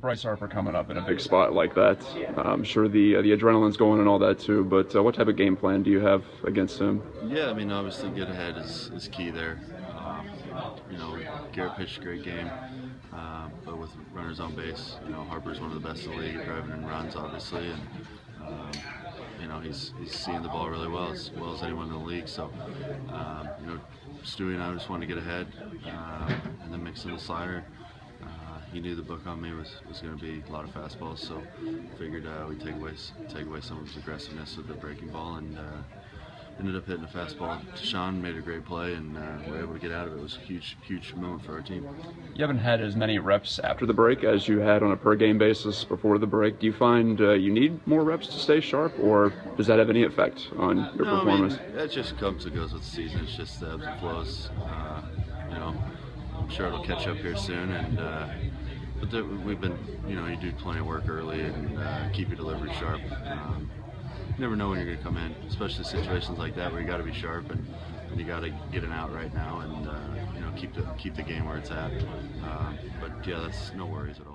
Bryce Harper coming up in a big spot like that. I'm sure the uh, the adrenaline's going and all that too. But uh, what type of game plan do you have against him? Yeah, I mean, obviously, get ahead is, is key there. Um, you know, Gerrit pitched a great game, uh, but with runners on base, you know, Harper's one of the best in the league, driving and runs, obviously, and um, you know, he's he's seeing the ball really well, as well as anyone in the league. So, um, you know, Stewie and I just wanted to get ahead, uh, and then mix in the slider he knew the book on me was, was going to be a lot of fastballs, so figured uh, we'd take away take away some of his aggressiveness with the breaking ball, and uh, ended up hitting a fastball. Sean made a great play, and uh, we were able to get out of it. It was a huge, huge moment for our team. You haven't had as many reps after the break as you had on a per game basis before the break. Do you find uh, you need more reps to stay sharp, or does that have any effect on your no, performance? I mean, that just comes and goes with the season. It's just the ebbs and flows. Uh, you know, I'm sure it'll catch up here soon, and uh, but we've been, you know, you do plenty of work early and uh, keep your delivery sharp. Um, you never know when you're going to come in, especially situations like that where you got to be sharp and, and you got to get it out right now and uh, you know keep the keep the game where it's at. Um, but yeah, that's no worries at all.